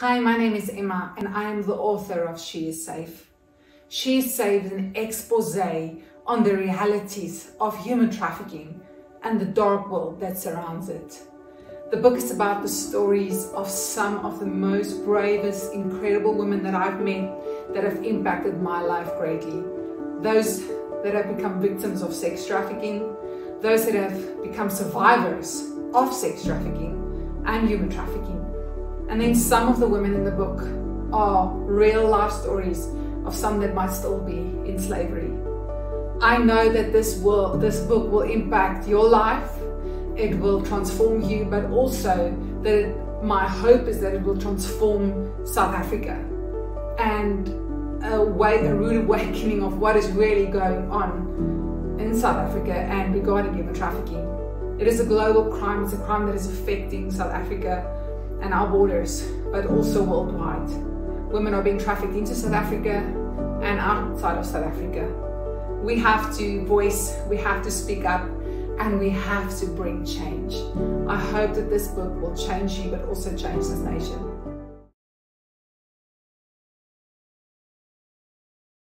Hi, my name is Emma and I am the author of She is Safe. She is Safe is an expose on the realities of human trafficking and the dark world that surrounds it. The book is about the stories of some of the most bravest, incredible women that I've met that have impacted my life greatly. Those that have become victims of sex trafficking, those that have become survivors of sex trafficking and human trafficking. And then some of the women in the book are real life stories of some that might still be in slavery. I know that this will this book will impact your life. It will transform you, but also that it, my hope is that it will transform South Africa and a way a rude awakening of what is really going on in South Africa and regarding human trafficking. It is a global crime, it's a crime that is affecting South Africa and our borders, but also worldwide. Women are being trafficked into South Africa and outside of South Africa. We have to voice, we have to speak up, and we have to bring change. I hope that this book will change you, but also change this nation.